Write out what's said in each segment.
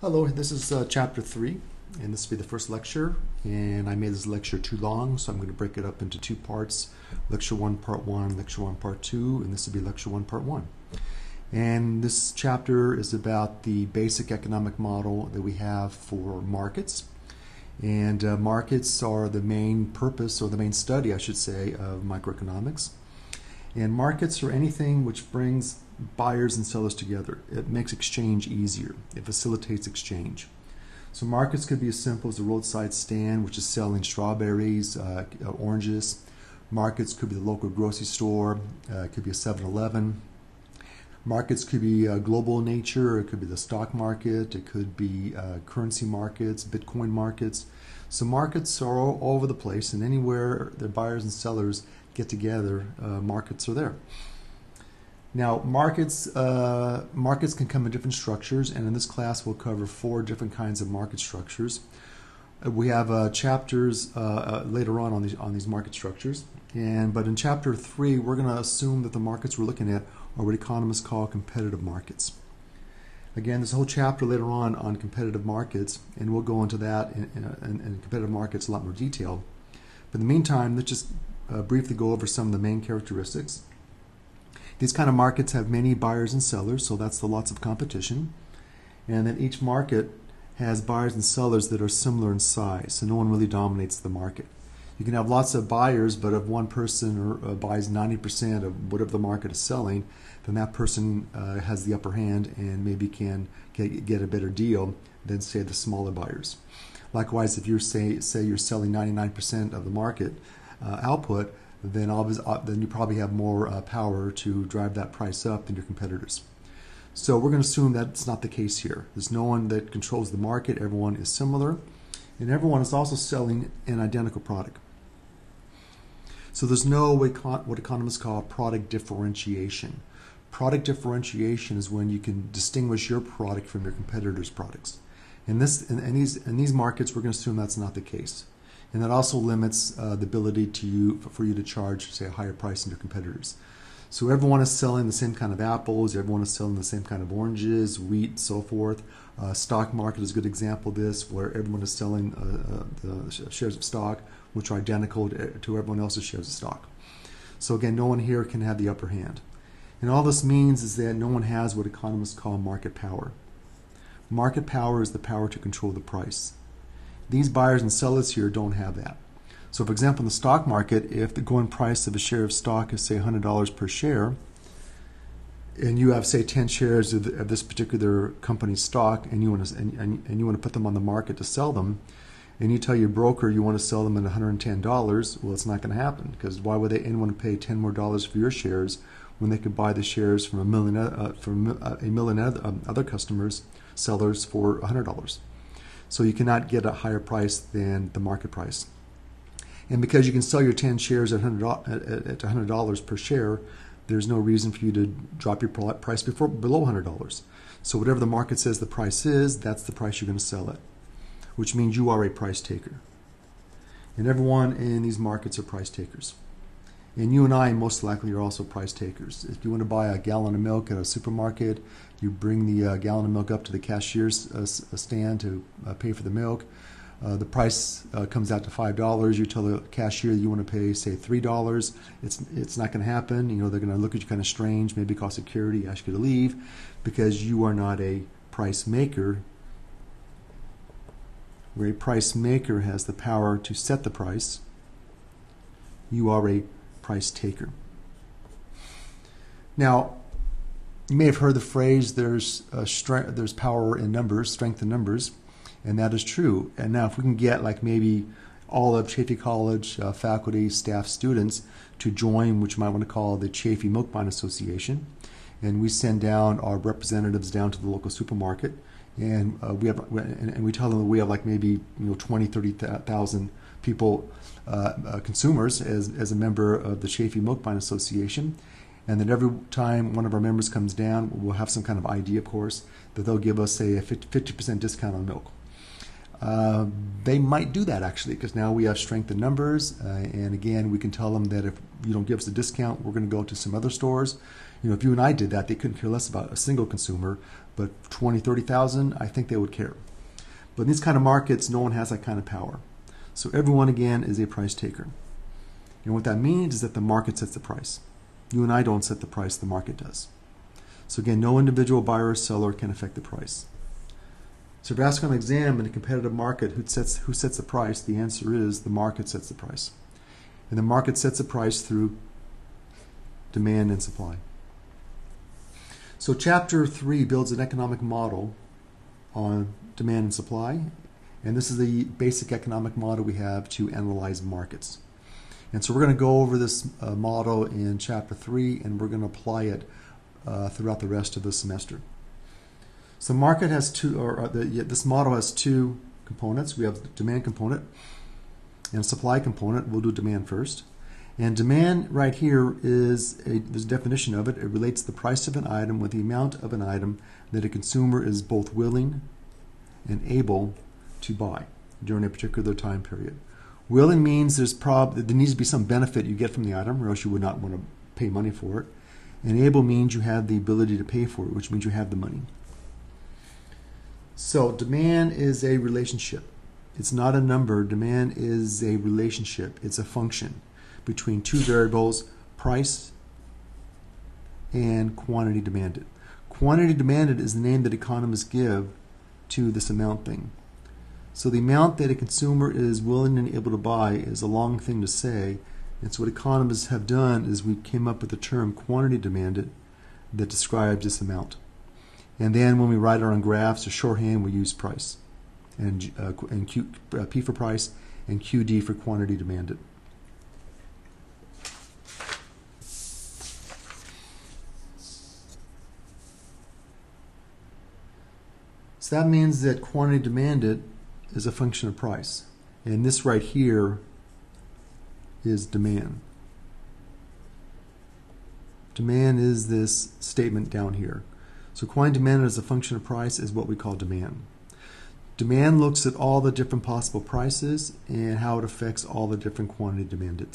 Hello, this is uh, chapter three, and this will be the first lecture. And I made this lecture too long, so I'm going to break it up into two parts lecture one, part one, lecture one, part two, and this will be lecture one, part one. And this chapter is about the basic economic model that we have for markets. And uh, markets are the main purpose, or the main study, I should say, of microeconomics. And markets are anything which brings buyers and sellers together. It makes exchange easier. It facilitates exchange. So markets could be as simple as a roadside stand, which is selling strawberries, uh, uh oranges. Markets could be the local grocery store. Uh, it could be a 7-Eleven. Markets could be uh, global in nature. It could be the stock market. It could be uh, currency markets, Bitcoin markets. So markets are all over the place, and anywhere the buyers and sellers get together, uh, markets are there. Now, markets uh, markets can come in different structures, and in this class we'll cover four different kinds of market structures. Uh, we have uh, chapters uh, uh, later on on these on these market structures, and but in chapter three we're going to assume that the markets we're looking at are what economists call competitive markets. Again, there's a whole chapter later on on competitive markets, and we'll go into that in, in, in competitive markets a lot more detail. But in the meantime, let's just uh, briefly go over some of the main characteristics. These kind of markets have many buyers and sellers, so that's the lots of competition. And then each market has buyers and sellers that are similar in size, so no one really dominates the market. You can have lots of buyers, but if one person or, uh, buys 90% of whatever the market is selling, then that person uh, has the upper hand and maybe can get, get a better deal than, say, the smaller buyers. Likewise, if you're say say you're selling 99% of the market uh, output, then, uh, then you probably have more uh, power to drive that price up than your competitors. So we're going to assume that's not the case here. There's no one that controls the market. Everyone is similar, and everyone is also selling an identical product. So there's no way what economists call product differentiation. Product differentiation is when you can distinguish your product from your competitors' products. In this, in, in these, in these markets, we're going to assume that's not the case and that also limits uh, the ability to you for you to charge, say, a higher price than your competitors. So everyone is selling the same kind of apples, everyone is selling the same kind of oranges, wheat, so forth. Uh, stock market is a good example of this, where everyone is selling uh, uh the shares of stock, which are identical to, to everyone else's shares of stock. So again, no one here can have the upper hand. And all this means is that no one has what economists call market power. Market power is the power to control the price. These buyers and sellers here don't have that. So, for example, in the stock market, if the going price of a share of stock is, say, $100 per share, and you have, say, 10 shares of, of this particular company's stock, and you, want to, and, and, and you want to put them on the market to sell them, and you tell your broker you want to sell them at $110, well, it's not going to happen because why would they anyone pay 10 more dollars for your shares when they could buy the shares from a million uh, from a million other, um, other customers, sellers for $100? So you cannot get a higher price than the market price. And because you can sell your 10 shares at $100, per share, there's no reason for you to drop your price before, below $100. So whatever the market says the price is, that's the price you're going to sell it, which means you are a price taker. And everyone in these markets are price takers. And you and I most likely are also price takers. If you want to buy a gallon of milk at a supermarket, you bring the uh, gallon of milk up to the cashier's uh, stand to uh, pay for the milk. Uh, the price uh, comes out to five dollars. You tell the cashier you want to pay, say three dollars. It's it's not going to happen. You know they're going to look at you kind of strange, maybe call security, ask you to leave, because you are not a price maker. Where a price maker has the power to set the price, you are a price taker. Now, you may have heard the phrase there's strength, there's power in numbers, strength in numbers, and that is true. And now, if we can get like maybe all of Chaffey College uh, faculty, staff, students to join, which you might want to call the Chaffey Milk Buying Association, and we send down our representatives down to the local supermarket, and uh, we have and, we tell them that we have like maybe you know 20, 30,000 people, uh, uh, consumers, as, as a member of the Chaffey Milk Buying Association. And then every time one of our members comes down, we'll have some kind of ID, of course, that they'll give us, say, a 50% discount on milk. uh, they might do that actually because now we have strength in numbers. Uh, and again, we can tell them that if you don't give us a discount, we're going to go to some other stores. You know, if you and I did that, they couldn't care less about a single consumer, but 20, 30,000, I think they would care. But in these kind of markets, no one has that kind of power. So everyone, again, is a price taker. And what that means is that the market sets the price. You and I don't set the price, the market does. So again, no individual buyer or seller can affect the price. So if you ask on exam in a competitive market who sets, who sets the price, the answer is the market sets the price. And the market sets the price through demand and supply. So chapter three builds an economic model on demand and supply. And this is the basic economic model we have to analyze markets. And so we're going to go over this uh, model in chapter three and we're going to apply it uh, throughout the rest of the semester. So market has two, or uh, the, this model has two components. We have the demand component and supply component. We'll do demand first. And demand right here is a definition of it. It relates the price of an item with the amount of an item that a consumer is both willing and able to buy during a particular time period. Willing means there's prob there needs to be some benefit you get from the item, or else you would not want to pay money for it. And able means you have the ability to pay for it, which means you have the money. So demand is a relationship. It's not a number. Demand is a relationship. It's a function between two variables, price and quantity demanded. Quantity demanded is the name that economists give to this amount thing. So the amount that a consumer is willing and able to buy is a long thing to say. And so what economists have done is we came up with the term quantity demanded that describes this amount. And then when we write it on graphs or shorthand, we use price and, uh, and Q, uh, P for price and QD for quantity demanded. So that means that quantity demanded is a function of price. And this right here is demand. Demand is this statement down here. So quantity demanded as a function of price is what we call demand. Demand looks at all the different possible prices and how it affects all the different quantity demanded.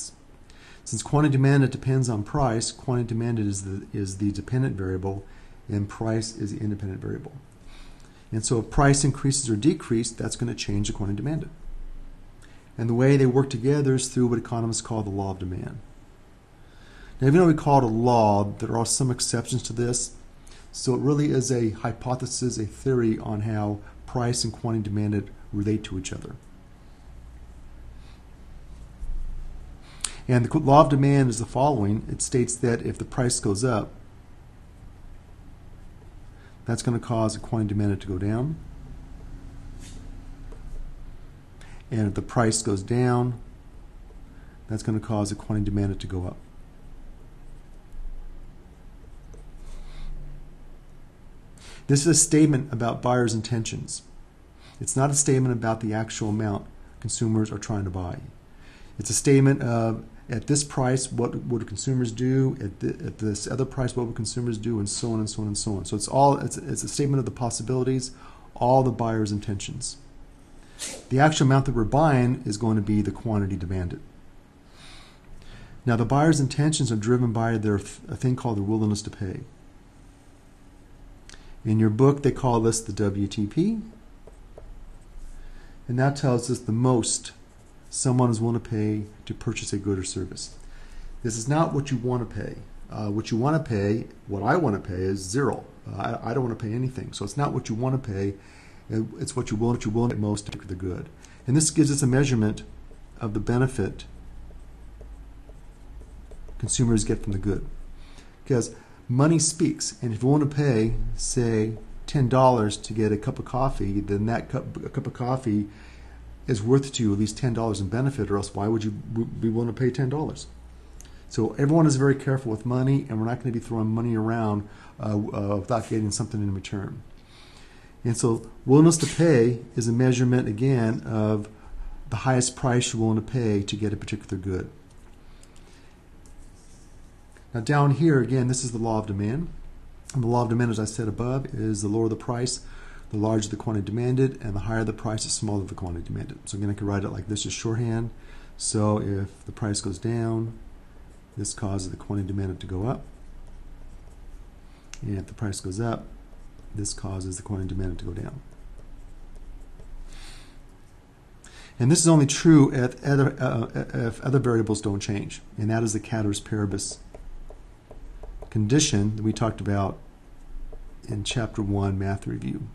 Since quantity demanded depends on price, quantity demanded is the, is the dependent variable and price is the independent variable. And so if price increases or decreases, that's going to change the quantity demanded. And the way they work together is through what economists call the law of demand. Now, even though we call it a law, there are some exceptions to this. So it really is a hypothesis, a theory on how price and quantity demanded relate to each other. And the law of demand is the following. It states that if the price goes up, that's going to cause the quantity demanded to go down. And if the price goes down, that's going to cause the quantity demanded to go up. This is a statement about buyers' intentions. It's not a statement about the actual amount consumers are trying to buy. It's a statement of at this price, what would consumers do? At, the, at, this other price, what would consumers do? And so on and so on and so on. So it's all it's, it's a statement of the possibilities, all the buyer's intentions. The actual amount that we're buying is going to be the quantity demanded. Now, the buyer's intentions are driven by their a thing called their willingness to pay. In your book, they call this the WTP, and that tells us the most someone is willing to pay to purchase a good or service. This is not what you want to pay. Uh, what you want to pay, what I want to pay, is zero. Uh, I, I, don't want to pay anything. So it's not what you want to pay. It's what you will, what you will at most to the good. And this gives us a measurement of the benefit consumers get from the good. Because money speaks, and if you want to pay, say, ten dollars to get a cup of coffee, then that cup, a cup of coffee is worth to you at least $10 in benefit, or else why would you be willing to pay $10? So everyone is very careful with money, and we're not going to be throwing money around uh, uh, without getting something in return. And so willingness to pay is a measurement, again, of the highest price you're willing to pay to get a particular good. Now down here, again, this is the law of demand. And the law of demand, as I said above, is the lower the price, the larger the quantity demanded, and the higher the price, the smaller the quantity demanded. So again, I could write it like this, just shorthand. So if the price goes down, this causes the quantity demanded to go up. And if the price goes up, this causes the quantity demanded to go down. And this is only true if other, uh, if other variables don't change, and that is the Ceteris paribus condition that we talked about in Chapter 1, Math Review.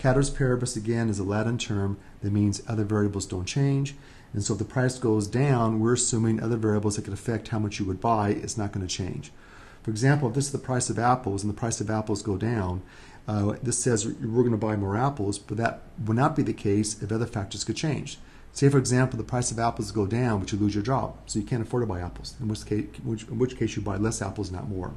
Ceteris paribus, again, is a Latin term that means other variables don't change. And so if the price goes down, we're assuming other variables that could affect how much you would buy is not going to change. For example, if this is the price of apples and the price of apples go down, uh, this says we're going to buy more apples, but that would not be the case if other factors could change. Say, for example, the price of apples go down, but you lose your job, so you can't afford to buy apples. In which case, in which case you buy less apples, not more.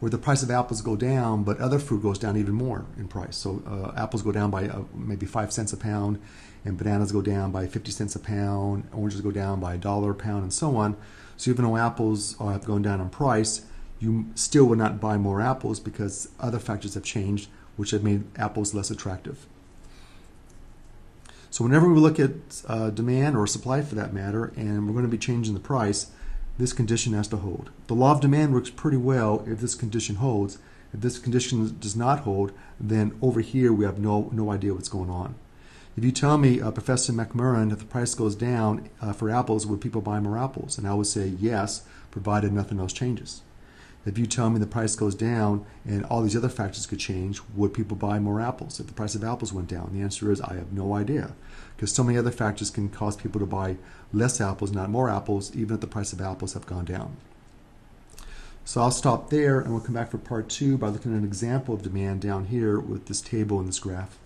Or the price of apples go down, but other fruit goes down even more in price. So uh, apples go down by uh, maybe five cents a pound, and bananas go down by 50 cents a pound, oranges go down by a dollar a pound, and so on. So even though apples have gone down in price, you still would not buy more apples because other factors have changed, which have made apples less attractive. So whenever we look at uh, demand or supply for that matter, and we're going to be changing the price, this condition has to hold. The law of demand works pretty well if this condition holds. If this condition does not hold, then over here we have no, no idea what's going on. If you tell me, uh, Professor McMurran, if the price goes down uh, for apples, would people buy more apples? And I would say yes, provided nothing else changes. If you tell me the price goes down and all these other factors could change, would people buy more apples if the price of apples went down? The answer is I have no idea because so many other factors can cause people to buy less apples, not more apples, even if the price of apples have gone down. So I'll stop there and we'll come back for part two by looking at an example of demand down here with this table and this graph.